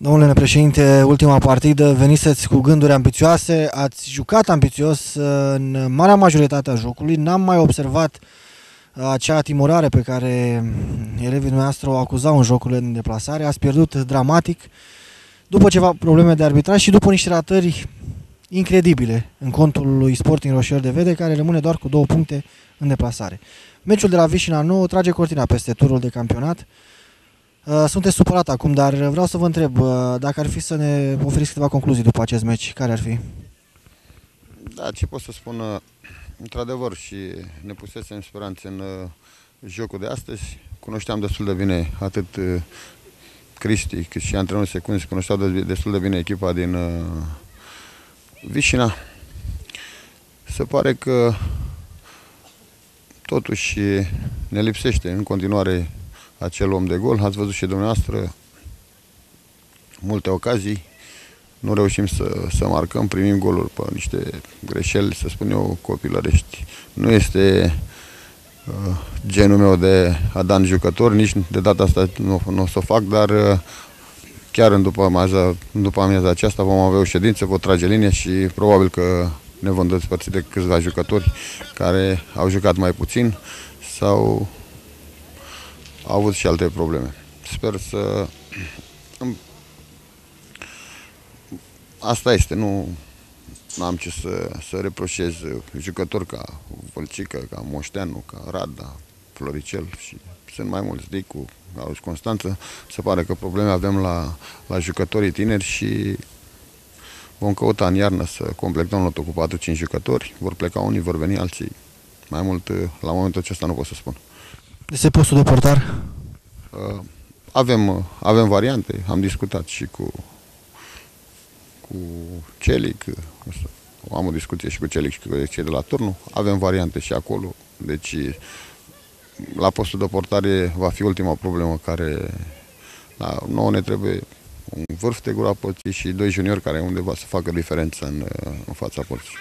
Domnule președinte, ultima partidă, veniseți cu gânduri ambițioase, ați jucat ambițios uh, în marea majoritate a jocului, n-am mai observat uh, acea timorare pe care elevii noastre o acuzau în jocurile în deplasare, ați pierdut dramatic după ceva probleme de arbitraj și după niște ratări incredibile în contul lui Sporting Roșier de Vede, care rămâne doar cu două puncte în deplasare. Meciul de la Vișina 9 trage cortina peste turul de campionat, Uh, sunteți supărat acum, dar vreau să vă întreb uh, dacă ar fi să ne oferiți câteva concluzii după acest meci, care ar fi? Da, ce pot să spun, uh, într-adevăr, și ne pusesem speranțe în jocul de astăzi. Cunoșteam destul de bine atât Cristi cât și antrenorul secunzi, cunoșteau destul de bine echipa din Vișina. Se pare că totuși ne lipsește în continuare acel om de gol. Ați văzut și dumneavoastră multe ocazii. Nu reușim să, să marcăm, primim goluri pe niște greșeli, să spun eu, copilărești. Nu este uh, genul meu de a da în jucător, nici de data asta nu, nu o să o fac, dar uh, chiar în după, amiaza, în după amiaza aceasta vom avea o ședință, vă trage linie și probabil că ne vom despărți de câțiva jucători care au jucat mai puțin sau au avut și alte probleme. Sper să... Asta este, nu am ce să, să reproșez jucători ca Vălcică, ca Moșteanu, ca Rada, Floricel și sunt mai mulți, Dicu, Auzi Constanță. Se pare că probleme avem la, la jucătorii tineri și vom căuta în iarnă să completăm lotul cu 4-5 jucători. Vor pleca unii, vor veni alții. Mai mult, la momentul acesta nu pot să spun. Este postul de portar? Uh, avem, avem variante, am discutat și cu, cu Celic, am o discuție și cu Celic și cu cei de la turnul, avem variante și acolo, deci la postul de portare va fi ultima problemă care la nouă ne trebuie un vârf de gura porții și doi juniori care undeva să facă diferență în, în fața porții.